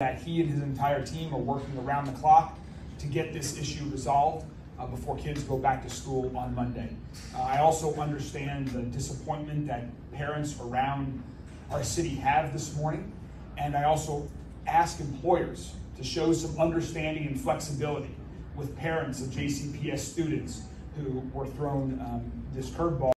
that he and his entire team are working around the clock to get this issue resolved uh, before kids go back to school on Monday. Uh, I also understand the disappointment that parents around our city have this morning, and I also ask employers to show some understanding and flexibility with parents of JCPS students who were thrown um, this curveball.